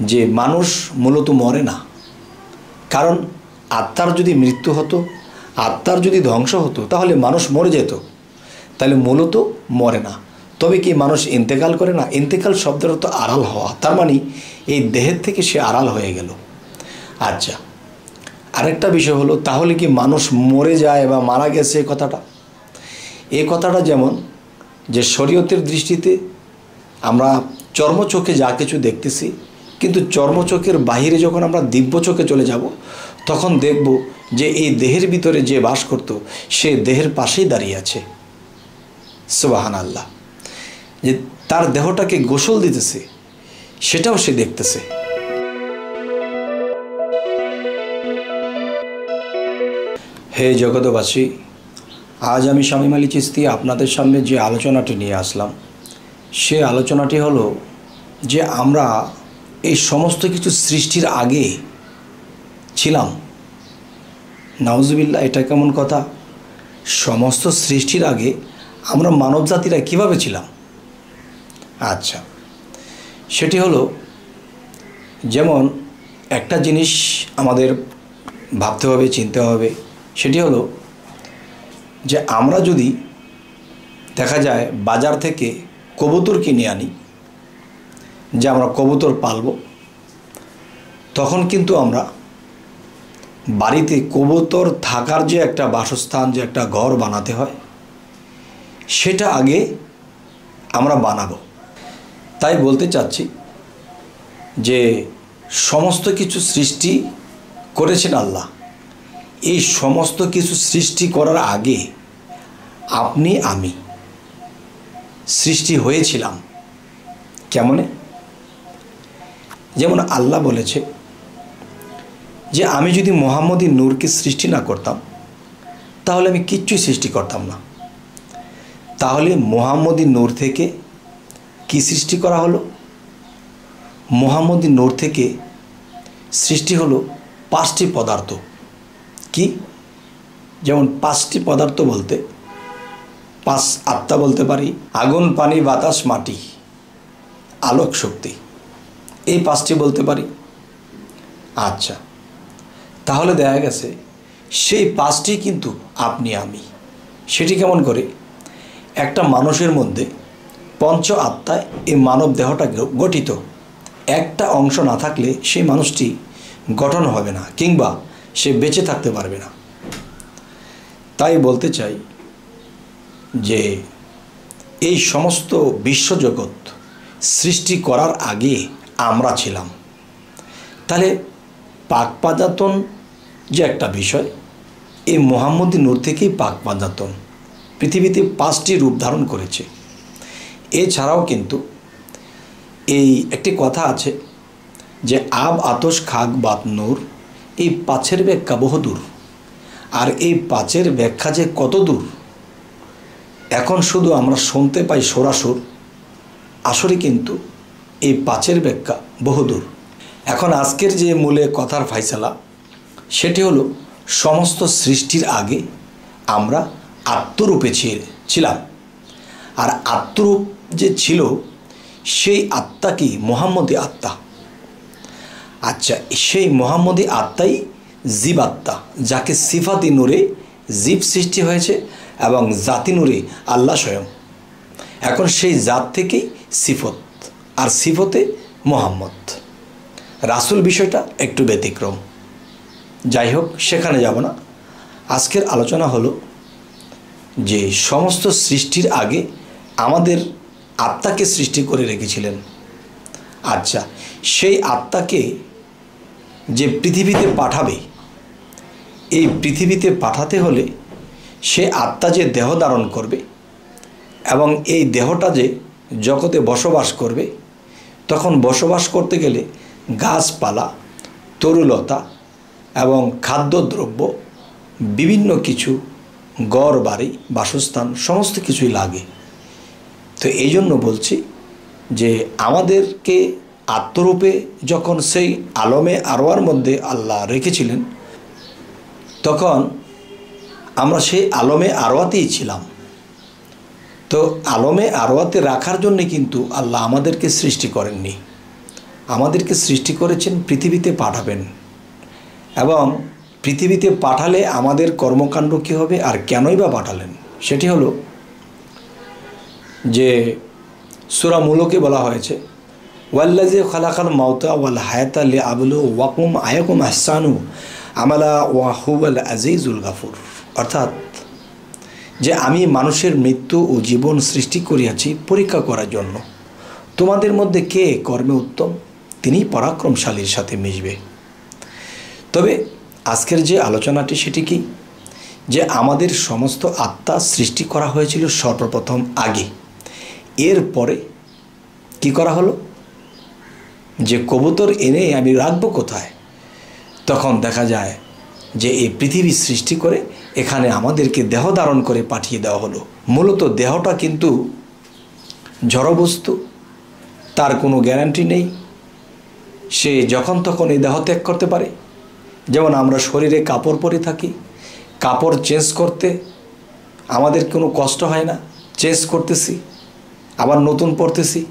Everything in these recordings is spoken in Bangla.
যে মানুষ মূলত মরে না। কারণ আত্মার যদি মৃত্যু হতো, আত্মার যদি ধ্বংস হতো, তাহলে মানুষ মরে যেত। তাহলে মূলত মরে না। তবে কি মানুষ ইন্তেকাল করে না? ইন্তেকাল শব্দের তো আড়াল হওয়া। তার মানে এই দেহের থেকে সে আড়াল হয়ে গেল। আচ্ছা আরেকটা বিষয় হলো, তাহলে কি মানুষ মরে যায় বা মারা গেছে এই কথাটা? এ কথাটা যেমন যে শরীয়তের দৃষ্টিতে আমরা চর্মচোখে যা কিছু দেখতেছি কিন্তু চর্মচোখের বাহিরে যখন আমরা দিব্য চোখে চলে যাব, তখন দেখব যে এই দেহের ভিতরে যে বাস করত, সে দেহের পাশেই দাঁড়িয়ে আছে। সুবাহান আল্লাহ যে তার দেহটাকে গোসল দিতেছে, সেটাও সে দেখতেছে। হে জগতবাসী আজ আমি স্বামী মালি চিস্তি আপনাদের সামনে যে আলোচনাটি নিয়ে আসলাম, সে আলোচনাটি হলো যে আমরা এই সমস্ত কিছু সৃষ্টির আগে ছিলাম। নাউজুবিল্লা এটা কেমন কথা? সমস্ত সৃষ্টির আগে আমরা মানব জাতিরা কীভাবে ছিলাম? আচ্ছা সেটি হলো, যেমন একটা জিনিস আমাদের ভাবতে হবে, চিনতে হবে, সেটি হলো যে আমরা যদি দেখা যায় বাজার থেকে কবুতর কিনে আনি যে আমরা কবুতর পালব, তখন কিন্তু আমরা বাড়িতে কবুতর থাকার যে একটা বাসস্থান, যে একটা ঘর বানাতে হয়, সেটা আগে আমরা বানাবো। তাই বলতে চাচ্ছি যে সমস্ত কিছু সৃষ্টি করেছেন আল্লাহ। এই সমস্ত কিছু সৃষ্টি করার আগে আপনি, আমি সৃষ্টি হয়েছিলাম। কেমনে? যেমন আল্লাহ বলেছে যে আমি যদি মোহাম্মদী নূরকে সৃষ্টি না করতাম, তাহলে আমি কিচ্ছুই সৃষ্টি করতাম না। তাহলে মোহাম্মদী নূর থেকে কি সৃষ্টি করা হলো? মোহাম্মদী নূর থেকে সৃষ্টি হলো পাঁচটি পদার্থ। কি? যেমন পাঁচটি পদার্থ বলতে, পাঁচ আত্মা বলতে পারি, আগুন, পানি, বাতাস, মাটি, আলোক, শক্তি। এই পাঁচটি বলতে পারি। আচ্ছা তাহলে দেখা গেছে সেই পাঁচটি কিন্তু আপনি আমি। সেটি কেমন করে? একটা মানুষের মধ্যে পঞ্চ আত্মায় এই মানব দেহটা গঠিত। একটা অংশ না থাকলে সেই মানুষটি গঠন হবে না কিংবা সে বেঁচে থাকতে পারবে না। তাই বলতে চাই যে এই সমস্ত বিশ্বজগৎ সৃষ্টি করার আগে আমরা ছিলাম। তাহলে পাক পাজাতন যে একটা বিষয়, এই মোহাম্মদী নূর থেকেই পাক পাজাতন পৃথিবীতে পাঁচটি রূপ ধারণ করেছে। এছাড়াও কিন্তু এই একটি কথা আছে যে আব, আতস খাক বাত, নূর, এই পাঁচের ব্যাখ্যা বহুদূর আর এই পাঁচের ব্যাখ্যা যে কত দূর, এখন শুধু আমরা শুনতে পাই সরাসর, আসলে কিন্তু এই পাঁচের ব্যাখ্যা বহুদূর। এখন আজকের যে মূলে কথার ফাইসালা, সেটি হলো সমস্ত সৃষ্টির আগে আমরা আত্মরূপে ছিলাম। আর আত্মরূপ যে ছিল, সেই আত্মা কি মোহাম্মদী আত্মা? আচ্ছা সেই মোহাম্মদী আত্মাই জীব আত্মা, যাকে সিফাতি নূরে জীব সৃষ্টি হয়েছে এবং জাতি নূরে আল্লাহ স্বয়ং। এখন সেই জাত থেকেই সিফত। আর সিফতে মোহাম্মদ। রাসুল বিষয়টা একটু ব্যতিক্রম। যাই হোক, সেখানে যাব না। আজকের আলোচনা হলো যে সমস্ত সৃষ্টির আগে আমাদের আত্মাকে সৃষ্টি করে রেখেছিলেন। আচ্ছা সেই আত্মাকে যে পৃথিবীতে পাঠাবে, এই পৃথিবীতে পাঠাতে হলে সে আত্মা যে দেহ ধারণ করবে এবং এই দেহটা যে জগতে বসবাস করবে তখন বসবাস করতে গেলে গাছপালা, তরুলতা এবং খাদ্যদ্রব্য, বিভিন্ন কিছু, গড় বাড়ি, বাসস্থান, সমস্ত কিছুই লাগে। তো এই জন্য বলছি যে আমাদেরকে আত্মরূপে যখন সেই আলমে আরোয়ার মধ্যে আল্লাহ রেখেছিলেন, তখন আমরা সেই আলমে আরোয়াতেই ছিলাম। তো আলমে আরোয়াতে রাখার জন্য কিন্তু আল্লাহ আমাদেরকে সৃষ্টি করেননি। আমাদেরকে সৃষ্টি করেছেন পৃথিবীতে পাঠাবেন। এবং পৃথিবীতে পাঠালে আমাদের কর্মকাণ্ড কী হবে আর কেনই বা পাঠালেন? সেটি হলো যে সুরা মূলকে বলা হয়েছে ওয়াল্লাজি খালাকাল মাউতা ওয়াল হায়াতা লি আবলু ওয়াকুম আয়াকুম আহসানু আমালা ওয়াহুয়াল আজিজুল গাফুর। অর্থাৎ যে আমি মানুষের মৃত্যু ও জীবন সৃষ্টি করিয়াছি পরীক্ষা করার জন্য। তোমাদের মধ্যে কে কর্মে উত্তম? তিনি পরাক্রমশালীর সাথে মিশবে। তবে আজকের যে আলোচনাটি সেটি কি? যে আমাদের সমস্ত আত্মা সৃষ্টি করা হয়েছিল সর্বপ্রথম আগে। এরপরে কি করা হলো? যে কবুতর এনে আমি রাখব কোথায়? তখন দেখা যায় যে এই পৃথিবী সৃষ্টি করে এখানে আমাদেরকে দেহ ধারণ করে পাঠিয়ে দেওয়া হলো। মূলত দেহটা কিন্তু জড়বস্তু, তার কোনো গ্যারান্টি নেই। সে যখন তখন এই দেহ ত্যাগ করতে পারে। যেমন আমরা শরীরে কাপড় পরে থাকি, কাপড় চেঞ্জ করতে আমাদের কোনো কষ্ট হয় না। চেঞ্জ করতেছি, আবার নতুন পরতেছি।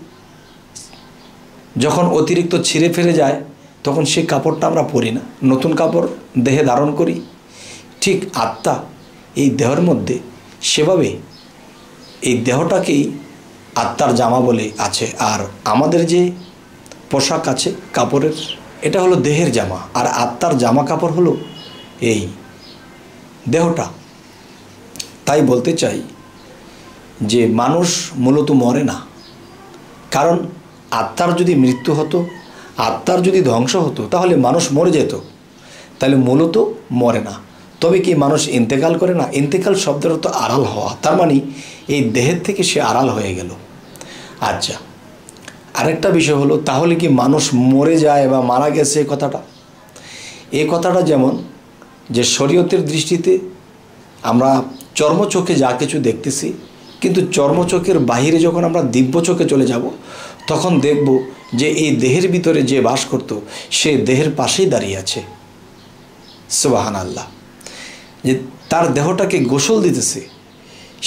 যখন অতিরিক্ত ছিঁড়ে ফেলে যায়, তখন সেই কাপড়টা আমরা পরি না। নতুন কাপড় দেহে ধারণ করি। ঠিক আত্মা এই দেহের মধ্যে সেভাবে এই দেহটাকেই আত্মার জামা বলে আছে। আর আমাদের যে পোশাক আছে, কাপড়ের, এটা হলো দেহের জামা। আর আত্মার জামা কাপড় হলো এই দেহটা। তাই বলতে চাই যে মানুষ মূলত মরে না। কারণ আত্মার যদি মৃত্যু হতো, আত্মার যদি ধ্বংস হতো, তাহলে মানুষ মরে যেত। তাহলে মূলত মরে না। তবে কি মানুষ ইন্তেকাল করে না? ইন্তেকাল শব্দের তো আড়াল হওয়া। তার মানে এই দেহের থেকে সে আড়াল হয়ে গেল। আচ্ছা আরেকটা বিষয় হলো, তাহলে কি মানুষ মরে যায় বা মারা গেছে এ কথাটা? এ কথাটা যেমন যে শরীয়তের দৃষ্টিতে আমরা চর্মচোখে যা কিছু দেখতেছি, কিন্তু চর্মচোখের বাহিরে যখন আমরা দিব্য চোখে চলে যাব, তখন দেখব যে এই দেহের ভিতরে যে বাস করত, সে দেহের পাশেই দাঁড়িয়ে আছে। সুবাহান আল্লাহ যে তার দেহটাকে গোসল দিতেছে,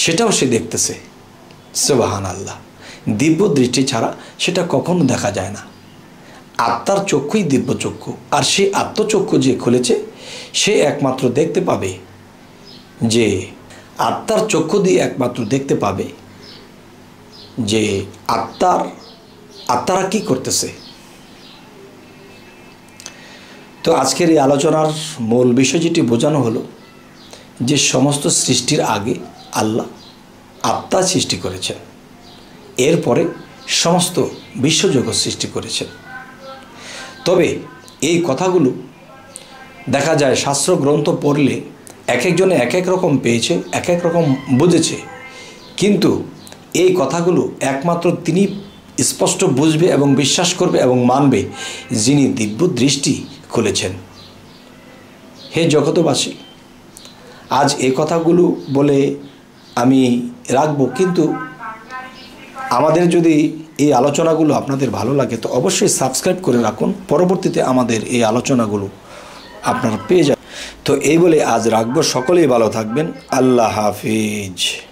সেটাও সে দেখতেছে। সুবাহান আল্লাহ দিব্য দৃষ্টি ছাড়া সেটা কখনো দেখা যায় না। আত্মার চক্ষুই দিব্য চক্ষু আর সেই আত্মচক্ষু যে খুলেছে, সে একমাত্র দেখতে পাবে যে আত্মার চক্ষু দিয়ে একমাত্র দেখতে পাবে যে আত্মার, আত্মারা কি করতেছে। তো আজকের এই আলোচনার মূল বিষয় যেটি বোঝানো হলো যে সমস্ত সৃষ্টির আগে আল্লাহ আত্মা সৃষ্টি করেছেন, এরপরে সমস্ত বিশ্বজগৎ সৃষ্টি করেছেন। তবে এই কথাগুলো দেখা যায় শাস্ত্র গ্রন্থ পড়লে এক একজনে এক এক রকম পেয়েছে এক এক রকম বুঝেছে। কিন্তু এই কথাগুলো একমাত্র তিনি স্পষ্ট বুঝবে এবং বিশ্বাস করবে এবং মানবে যিনি দিব্য দৃষ্টি খুলেছেন। হে জগতবাসী আজ এ কথাগুলো বলে আমি রাখব। কিন্তু আমাদের যদি এই আলোচনাগুলো আপনাদের ভালো লাগে, তো অবশ্যই সাবস্ক্রাইব করে রাখুন। পরবর্তীতে আমাদের এই আলোচনাগুলো আপনারা পেয়ে যাবেন। তো এই বলে আজ রাখব। সকলেই ভালো থাকবেন। আল্লাহ হাফিজ।